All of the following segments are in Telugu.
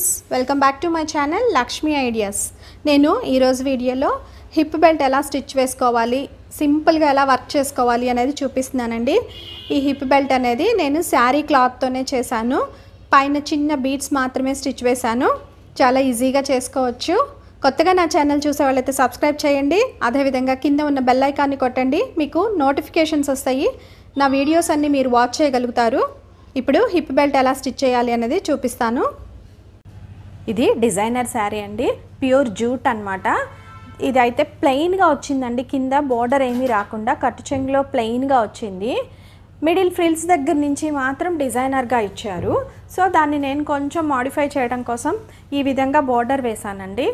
Friends welcome back to my channel Lakshmi ideas. నేను ఈరోజు వీడియోలో హిప్ బెల్ట్ ఎలా స్టిచ్ వేసుకోవాలి సింపుల్గా ఎలా వర్క్ చేసుకోవాలి అనేది చూపిస్తున్నానండి. ఈ హిప్ బెల్ట్ అనేది నేను శారీ క్లాత్తోనే చేశాను. పైన చిన్న బీడ్స్ మాత్రమే స్టిచ్ వేశాను. చాలా ఈజీగా చేసుకోవచ్చు. కొత్తగా నా ఛానల్ చూసే వాళ్ళైతే సబ్స్క్రైబ్ చేయండి. అదేవిధంగా కింద ఉన్న బెల్ ఐకాన్ని కొట్టండి. మీకు నోటిఫికేషన్స్ వస్తాయి. నా వీడియోస్ అన్నీ మీరు వాచ్ చేయగలుగుతారు. ఇప్పుడు హిప్ బెల్ట్ ఎలా స్టిచ్ చేయాలి అనేది చూపిస్తాను. ఇది డిజైనర్ శారీ అండి ప్యూర్ జూట్ అనమాట ఇది అయితే ప్లెయిన్గా వచ్చిందండి కింద బోర్డర్ ఏమీ రాకుండా కట్టు చెంగులో ప్లెయిన్గా వచ్చింది. మిడిల్ ఫ్రిల్స్ దగ్గర నుంచి మాత్రం డిజైనర్గా ఇచ్చారు. సో దాన్ని నేను కొంచెం మాడిఫై చేయడం కోసం ఈ విధంగా బోర్డర్ వేశానండి.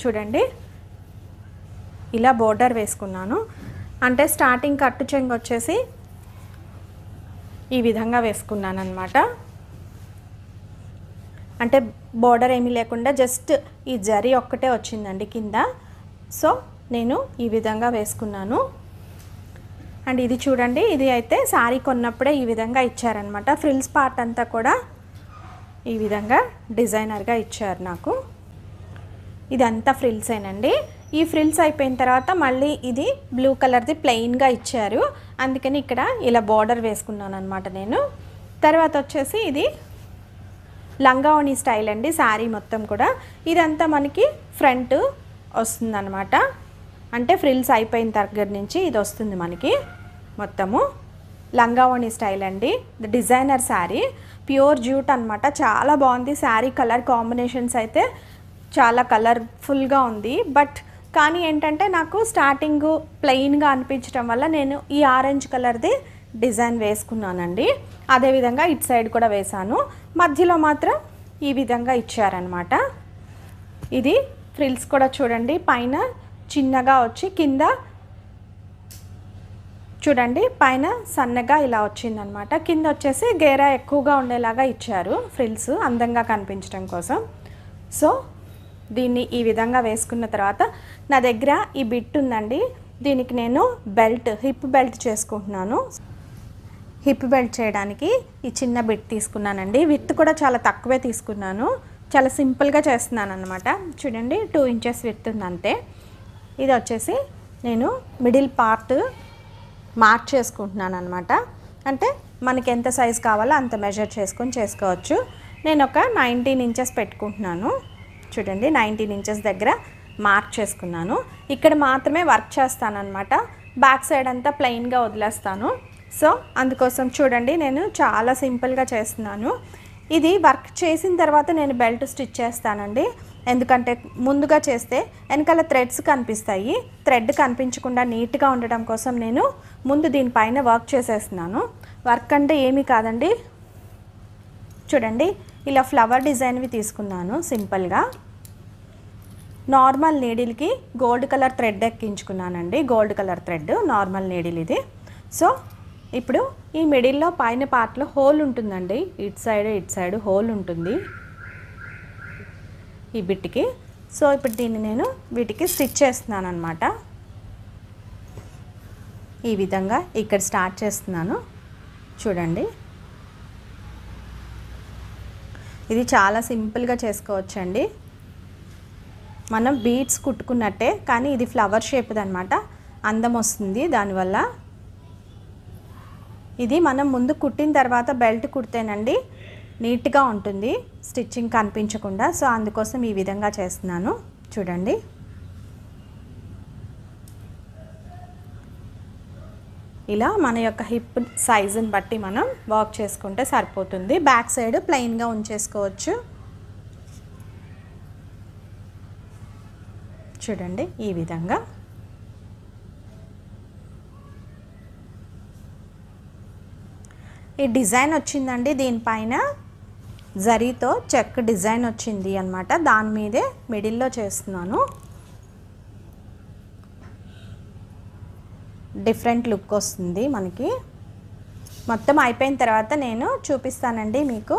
చూడండి ఇలా బోర్డర్ వేసుకున్నాను. అంటే స్టార్టింగ్ కట్టు చెంగు వచ్చేసి ఈ విధంగా వేసుకున్నాను అనమాట అంటే బోర్డర్ ఏమీ లేకుండా జస్ట్ ఈ జరీ ఒక్కటే వచ్చిందండి కింద. సో నేను ఈ విధంగా వేసుకున్నాను. అండ్ ఇది చూడండి ఇది అయితే శారీ కొన్నప్పుడే ఈ విధంగా ఇచ్చారనమాట ఫ్రిల్స్ పార్ట్ అంతా కూడా ఈ విధంగా డిజైనర్గా ఇచ్చారు నాకు. ఇదంతా ఫ్రిల్సేనండి ఈ ఫ్రిల్స్ అయిపోయిన తర్వాత మళ్ళీ ఇది బ్లూ కలర్ది ప్లెయిన్గా ఇచ్చారు. అందుకని ఇక్కడ ఇలా బార్డర్ వేసుకున్నాను అనమాట నేను. తర్వాత వచ్చేసి ఇది లంగావణి స్టైల్ అండి శారీ మొత్తం కూడా. ఇదంతా మనకి ఫ్రంట్ వస్తుందన్నమాట. అంటే ఫ్రిల్స్ అయిపోయిన దగ్గర నుంచి ఇది వస్తుంది మనకి మొత్తము. లంగావణి స్టైల్ అండి. డిజైనర్ శారీ. ప్యూర్ జ్యూట్ అనమాట చాలా బాగుంది. శారీ కలర్ కాంబినేషన్స్ అయితే చాలా కలర్ఫుల్గా ఉంది. బట్ కానీ ఏంటంటే నాకు స్టార్టింగ్ ప్లెయిన్గా అనిపించడం వల్ల నేను ఈ ఆరెంజ్ కలర్ది డిజైన్ వేసుకున్నానండి. అదేవిధంగా ఇటు సైడ్ కూడా వేశాను. మధ్యలో మాత్రం ఈ విధంగా ఇచ్చారనమాట ఇది ఫ్రిల్స్ కూడా చూడండి పైన చిన్నగా వచ్చి కింద చూడండి పైన సన్నగా ఇలా వచ్చిందనమాట కింద వచ్చేసి గేరా ఎక్కువగా ఉండేలాగా ఇచ్చారు ఫ్రిల్స్ అందంగా కనిపించడం కోసం. సో దీన్ని ఈ విధంగా వేసుకున్న తర్వాత నా దగ్గర ఈ బిట్ ఉందండి. దీనికి నేను బెల్ట్ హిప్ బెల్ట్ చేసుకుంటున్నాను. హిప్ బెల్ట్ చేయడానికి ఈ చిన్న బిట్ తీసుకున్నానండి. విత్ కూడా చాలా తక్కువే తీసుకున్నాను. చాలా సింపుల్గా చేస్తున్నాను అనమాట చూడండి టూ ఇంచెస్ విత్ ఉంది అంతే ఇది వచ్చేసి నేను మిడిల్ పార్ట్ మార్క్ చేసుకుంటున్నాను అనమాట అంటే మనకి ఎంత సైజ్ కావాలో అంత మెజర్ చేసుకొని చేసుకోవచ్చు. నేను ఒక నైన్టీన్ ఇంచెస్ పెట్టుకుంటున్నాను. చూడండి నైన్టీన్ ఇంచెస్ దగ్గర మార్క్ చేసుకున్నాను. ఇక్కడ మాత్రమే వర్క్ చేస్తానన్నమాట. బ్యాక్ సైడ్ అంతా ప్లెయిన్గా వదిలేస్తాను. సో అందుకోసం చూడండి నేను చాలా సింపుల్గా చేస్తున్నాను. ఇది వర్క్ చేసిన తర్వాత నేను బెల్ట్ స్టిచ్ చేస్తానండి. ఎందుకంటే ముందుగా చేస్తే వెనకాల థ్రెడ్స్ కనిపిస్తాయి. థ్రెడ్ కనిపించకుండా నీట్గా ఉండడం కోసం నేను ముందు దీనిపైన వర్క్ చేసేస్తున్నాను. వర్క్ అంటే ఏమీ కాదండి. చూడండి ఇలా ఫ్లవర్ డిజైన్వి తీసుకున్నాను సింపుల్గా. నార్మల్ నీడిల్కి gold colour thread ఎక్కించుకున్నానండి. Gold colour thread normal needle ఇది. సో ఇప్పుడు ఈ మిడిల్లో పైన పార్ట్లో హోల్ ఉంటుందండి. ఇటు సైడ్ ఇటు సైడ్ హోల్ ఉంటుంది. ఈ బిట్కి. సో ఇప్పుడు దీన్ని నేను వీటికి స్టిచ్ చేస్తున్నాను అనమాట ఈ విధంగా ఇక్కడ స్టార్ట్ చేస్తున్నాను. చూడండి. ఇది చాలా సింపుల్గా చేసుకోవచ్చండి. మనం బీడ్స్ కుట్టుకున్నట్టే కానీ ఇది ఫ్లవర్ షేప్ది అనమాట అందం వస్తుంది దానివల్ల. ఇది మనం ముందు కుట్టిన తర్వాత బెల్ట్ కుడితేనండి నీట్గా ఉంటుంది. స్టిచ్చింగ్ కనిపించకుండా. సో అందుకోసం ఈ విధంగా చేస్తున్నాను. చూడండి. ఇలా మన యొక్క హిప్ సైజుని బట్టి మనం వర్క్ చేసుకుంటే సరిపోతుంది. బ్యాక్ సైడ్ ప్లెయిన్గా ఉంచేసుకోవచ్చు. చూడండి ఈ విధంగా. ఈ డిజైన్ వచ్చిందండి దీనిపైన జరీతో చెక్ డిజైన్ వచ్చింది అనమాట దాని మీదే మిడిల్లో చేస్తున్నాను. డిఫరెంట్ లుక్ వస్తుంది మనకి. మొత్తం అయిపోయిన తర్వాత నేను చూపిస్తానండి మీకు.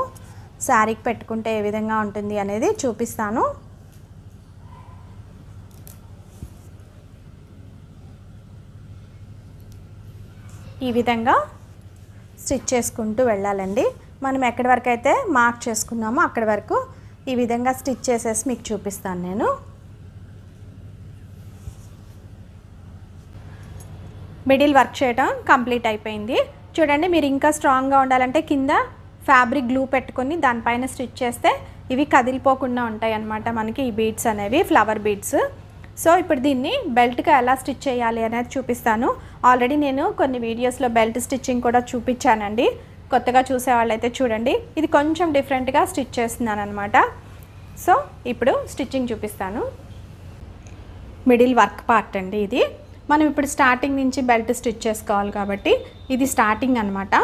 శారీకి పెట్టుకుంటే ఏ విధంగా ఉంటుంది అనేది చూపిస్తాను. ఈ విధంగా స్టిచ్ చేసుకుంటూ వెళ్ళాలండి. మనం ఎక్కడి వరకు అయితే మార్క్ చేసుకున్నామో అక్కడి వరకు ఈ విధంగా స్టిచ్ చేసేసి మీకు చూపిస్తాను నేను. మిడిల్ వర్క్ చేయడం కంప్లీట్ అయిపోయింది. చూడండి మీరు ఇంకా స్ట్రాంగ్గా ఉండాలంటే కింద ఫ్యాబ్రిక్ గ్లూ పెట్టుకొని దానిపైన స్టిచ్ చేస్తే ఇవి కదిలిపోకుండా ఉంటాయి అన్నమాట మనకి ఈ బీడ్స్ అనేవి ఫ్లవర్ బీడ్స్ సో ఇప్పుడు దీన్ని బెల్ట్గా ఎలా స్టిచ్ చేయాలి అనేది చూపిస్తాను. ఆల్రెడీ నేను కొన్ని వీడియోస్లో బెల్ట్ స్టిచ్చింగ్ కూడా చూపించానండి. కొత్తగా చూసే వాళ్ళైతే చూడండి. ఇది కొంచెం డిఫరెంట్గా స్టిచ్ చేస్తున్నాను అనమాట సో ఇప్పుడు స్టిచ్చింగ్ చూపిస్తాను. మిడిల్ వర్క్ పార్ట్ అండి ఇది. మనం ఇప్పుడు స్టార్టింగ్ నుంచి బెల్ట్ స్టిచ్ చేసుకోవాలి కాబట్టి ఇది స్టార్టింగ్ అనమాట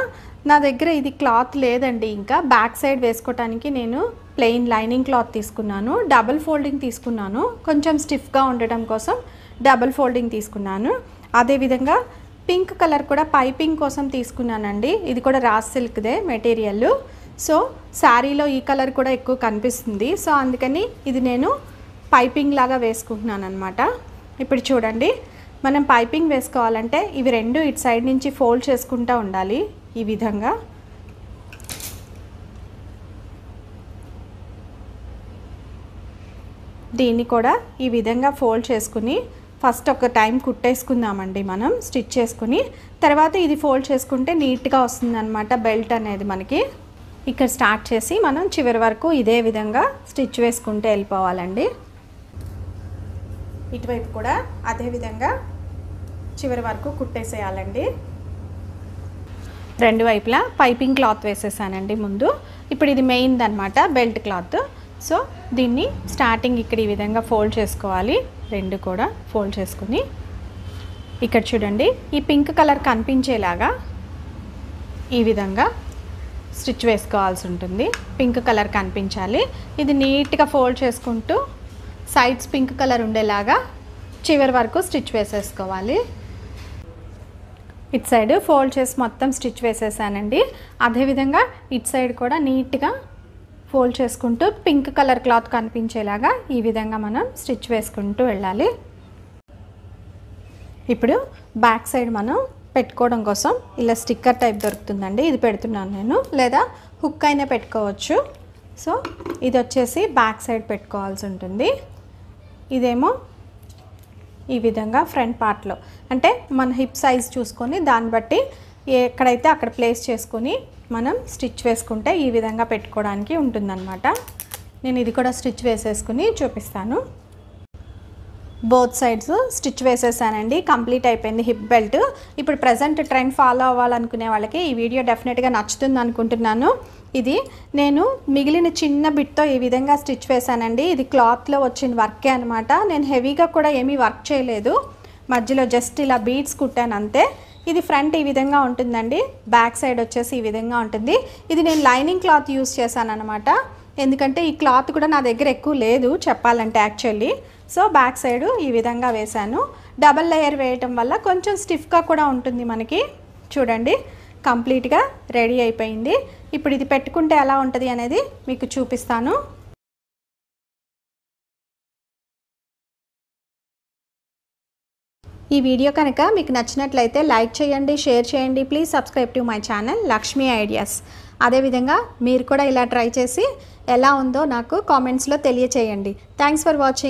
నా దగ్గర ఇది క్లాత్ లేదండి ఇంకా. బ్యాక్ సైడ్ వేసుకోవటానికి నేను ప్లెయిన్ లైనింగ్ క్లాత్ తీసుకున్నాను. డబుల్ ఫోల్డింగ్ తీసుకున్నాను. కొంచెం స్టిఫ్గా ఉండటం కోసం డబుల్ ఫోల్డింగ్ తీసుకున్నాను. అదేవిధంగా పింక్ కలర్ కూడా పైపింగ్ కోసం తీసుకున్నానండి. ఇది కూడా రాస్ సిల్క్దే మెటీరియల్ సో శారీలో ఈ కలర్ కూడా ఎక్కువ కనిపిస్తుంది. సో అందుకని ఇది నేను పైపింగ్ లాగా వేసుకుంటున్నాను అనమాట ఇప్పుడు చూడండి. మనం పైపింగ్ వేసుకోవాలంటే ఇవి రెండు ఇటు సైడ్ నుంచి ఫోల్డ్ చేసుకుంటూ ఉండాలి ఈ విధంగా. దీన్ని కూడా ఈ విధంగా ఫోల్డ్ చేసుకుని ఫస్ట్ ఒక టైం కుట్టేసుకుందామండి మనం స్టిచ్ చేసుకుని. తర్వాత ఇది ఫోల్డ్ చేసుకుంటే నీట్గా వస్తుందన్నమాట బెల్ట్ అనేది మనకి. ఇక్కడ స్టార్ట్ చేసి మనం చివరి వరకు ఇదే విధంగా స్టిచ్ వేసుకుంటే వెళ్ళిపోవాలండి. ఇటువైపు కూడా అదే విధంగా చివరి వరకు కుట్టేసేయాలండి. రెండు వైపులా పైపింగ్ క్లాత్ వేసేసానండి ముందు. ఇప్పుడు ఇది మెయిన్ అనమాట బెల్ట్ క్లాత్. సో దీన్ని స్టార్టింగ్ ఇక్కడ ఈ విధంగా ఫోల్డ్ చేసుకోవాలి. రెండు కూడా ఫోల్డ్ చేసుకుని. ఇక్కడ చూడండి ఈ పింక్ కలర్ కనిపించేలాగా ఈ విధంగా స్టిచ్ వేసుకోవాల్సి ఉంటుంది. పింక్ కలర్ కనిపించాలి. ఇది నీట్గా ఫోల్డ్ చేసుకుంటూ సైడ్స్ పింక్ కలర్ ఉండేలాగా చివరి వరకు స్టిచ్ వేసేసుకోవాలి. ఇటు సైడ్ ఫోల్డ్ చేసి మొత్తం స్టిచ్ వేసేసానండి. అదేవిధంగా ఇటు సైడ్ కూడా నీట్గా ఫోల్డ్ చేసుకుంటూ పింక్ కలర్ క్లాత్ కనిపించేలాగా ఈ విధంగా మనం స్టిచ్ వేసుకుంటూ వెళ్ళాలి. ఇప్పుడు బ్యాక్ సైడ్ మనం పెట్టుకోవడం కోసం ఇలా స్టిక్కర్ టైప్ దొరుకుతుందండి. ఇది పెడుతున్నాను నేను. లేదా హుక్ అయినా పెట్టుకోవచ్చు. సో ఇది వచ్చేసి బ్యాక్ సైడ్ పెట్టుకోవాల్సి ఉంటుంది. ఇదేమో ఈ విధంగా ఫ్రంట్ పార్ట్లో. అంటే మన హిప్ సైజ్ చూసుకొని దాన్ని బట్టి ఎక్కడైతే అక్కడ ప్లేస్ చేసుకొని మనం స్టిచ్ వేసుకుంటే ఈ విధంగా పెట్టుకోవడానికి ఉంటుందన్నమాట. నేను ఇది కూడా స్టిచ్ వేసేసుకుని చూపిస్తాను. బోత్ సైడ్స్ స్టిచ్ వేసేసానండి. కంప్లీట్ అయిపోయింది హిప్ బెల్ట్. ఇప్పుడు ప్రజెంట్ ట్రెండ్ ఫాలో అవ్వాలనుకునే వాళ్ళకి ఈ వీడియో డెఫినెట్గా నచ్చుతుంది అనుకుంటున్నాను. ఇది నేను మిగిలిన చిన్న బిట్తో ఈ విధంగా స్టిచ్ వేసానండి ఇది క్లాత్లో వచ్చిన వర్కే అనమాట నేను హెవీగా కూడా ఏమీ వర్క్ చేయలేదు. మధ్యలో జస్ట్ ఇలా బీడ్స్ కుట్టాను అంతే. ఇది ఫ్రంట్ ఈ విధంగా ఉంటుందండి. బ్యాక్ సైడ్ వచ్చేసి ఈ విధంగా ఉంటుంది. ఇది నేను లైనింగ్ క్లాత్ యూస్ చేశాను అనమాట ఎందుకంటే ఈ క్లాత్ కూడా నా దగ్గర ఎక్కువ లేదు చెప్పాలంటే యాక్చువల్లీ. సో బ్యాక్ సైడ్ ఈ విధంగా వేశాను. డబల్ లేయర్ వేయటం వల్ల కొంచెం స్టిఫ్గా కూడా ఉంటుంది మనకి. చూడండి. కంప్లీట్గా రెడీ అయిపోయింది. ఇప్పుడు ఇది పెట్టుకుంటే ఎలా ఉంటుంది అనేది మీకు చూపిస్తాను. ఈ వీడియో కనుక మీకు నచ్చినట్లయితే లైక్ చేయండి షేర్ చేయండి. Please subscribe to my channel Lakshmi ideas. అదేవిధంగా మీరు కూడా ఇలా ట్రై చేసి ఎలా ఉందో నాకు కామెంట్స్లో తెలియచేయండి. Thanks for watching